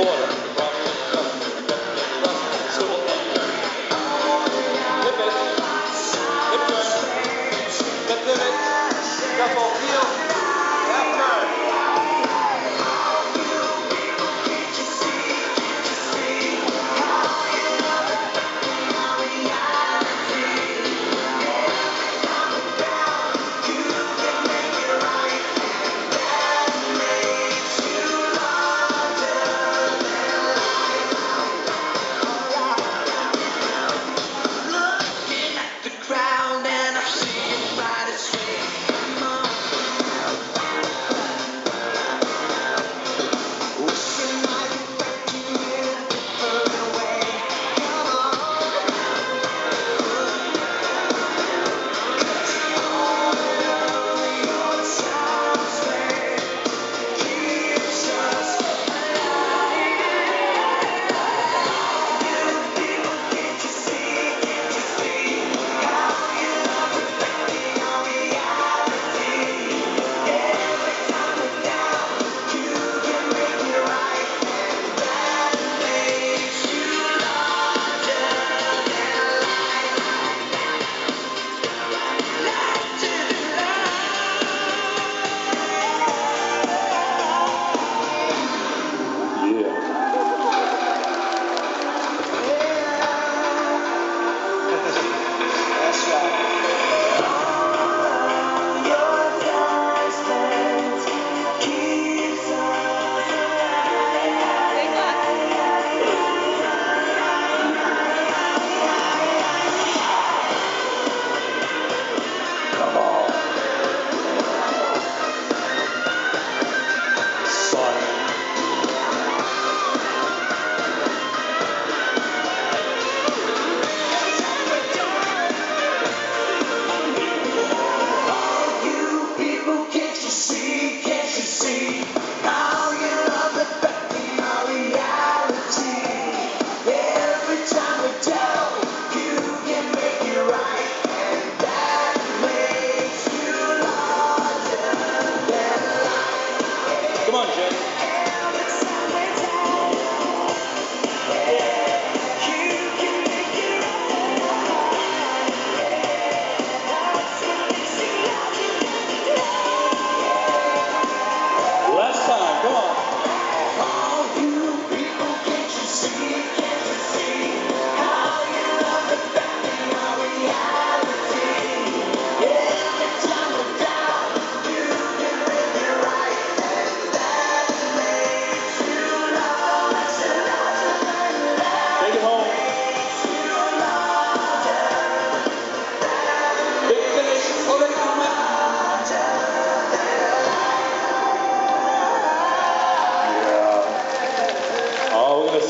quarter.